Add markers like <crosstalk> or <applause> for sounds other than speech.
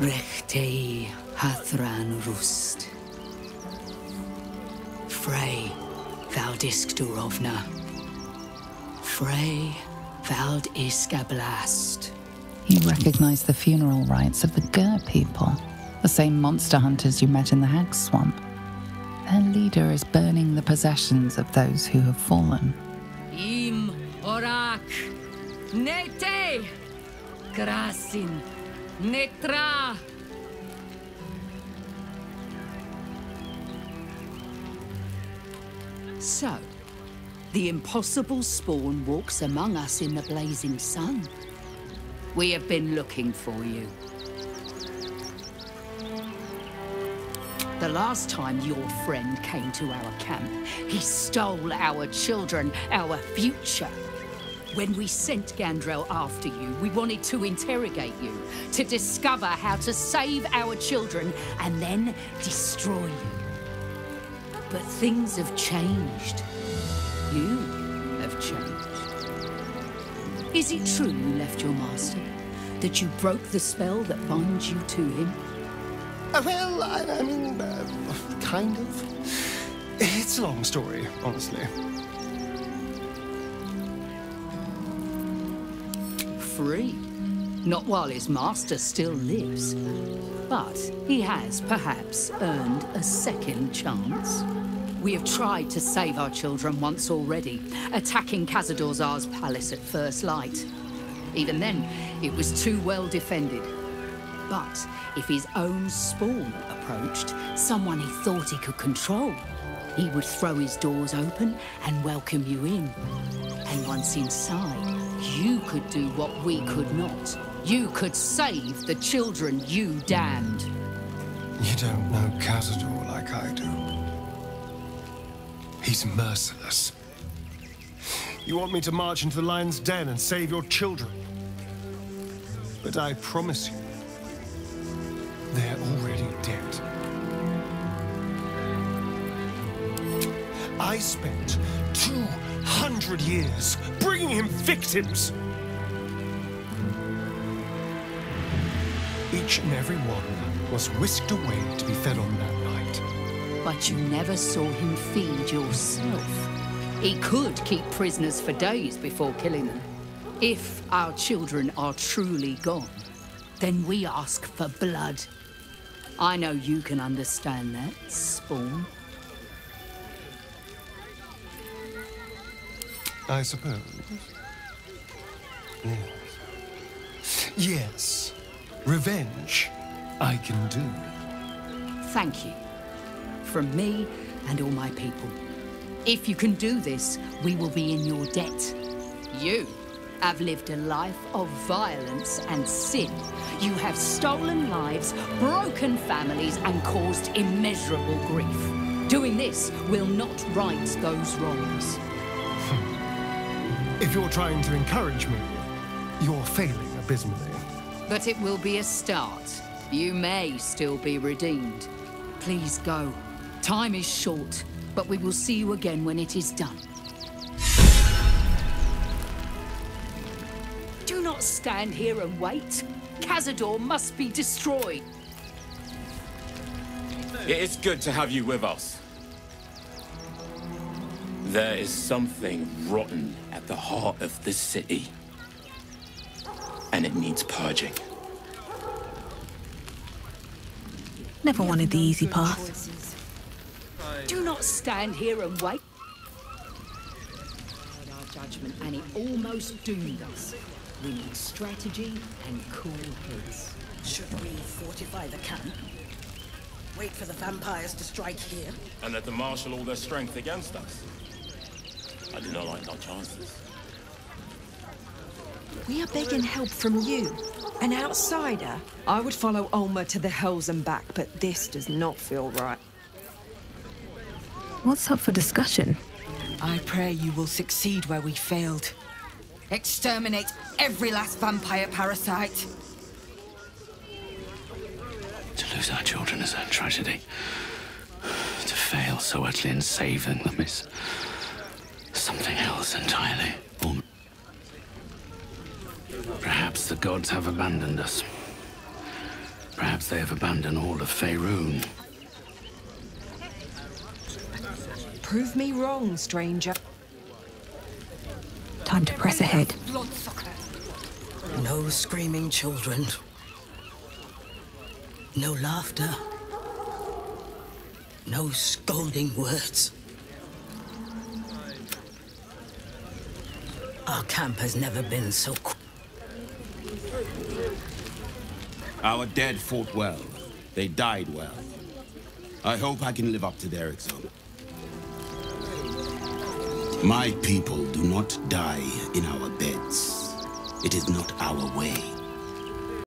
Rechtei Hathran Rust. Frey Valdisk Durovna. Frey Vald Iskablast. You recognize the funeral rites of the Gur people, the same monster hunters you met in the Hag Swamp. Their leader is burning the possessions of those who have fallen. Im Orak. Nete. Krasin. Netra. So, the impossible spawn walks among us in the blazing sun. We have been looking for you. The last time your friend came to our camp, he stole our children, our future. When we sent Gandrel after you, we wanted to interrogate you, to discover how to save our children, and then destroy you. But things have changed. You have changed. Is it true you left your master? That you broke the spell that binds you to him? Uh, well, I, I mean, uh, kind of. It's a long story, honestly. Free. Not while his master still lives. But he has, perhaps, earned a second chance. We have tried to save our children once already, attacking Cazador Szarr's palace at first light. Even then, it was too well defended. But if his own spawn approached, someone he thought he could control, he would throw his doors open and welcome you in. And once inside, you could do what we could not. You could save the children you damned. You don't know Cazador like I do. He's merciless. You want me to march into the lion's den and save your children? But I promise you, they're already dead. I spent 200 years bringing him victims. Each and every one was whisked away to be fed on that night. But you never saw him feed yourself. He could keep prisoners for days before killing them. If our children are truly gone, then we ask for blood. I know you can understand that, Spawn. I suppose. Yes. Yes. Revenge, I can do. Thank you. From me and all my people. If you can do this, we will be in your debt. You have lived a life of violence and sin. You have stolen lives, broken families, and caused immeasurable grief. Doing this will not right those wrongs. If you're trying to encourage me, you're failing abysmally. But it will be a start. You may still be redeemed. Please go. Time is short, but we will see you again when it is done. Do not stand here and wait. Cazador must be destroyed. It is good to have you with us. There is something rotten at the heart of this city. And it needs purging. Never wanted the easy path. Do not stand here and wait. Our judgment, and it almost doomed us. We need strategy and cool heads. Should we fortify the camp? Wait for the vampires to strike here? And let them marshal all their strength against us. I do not like our chances. We are begging help from you. An outsider? I would follow Ulma to the hells and back, but this does not feel right. What's up for discussion? I pray you will succeed where we failed. Exterminate every last vampire parasite. To lose our children is a tragedy. <sighs> To fail so utterly in saving them is something else entirely. Or perhaps the gods have abandoned us. Perhaps they have abandoned all of Faerun. Prove me wrong, stranger. Time to press ahead. No screaming children. No laughter. No scolding words. Our camp has never been so Our dead fought well. They died well. I hope I can live up to their example. My people do not die in our beds. It is not our way.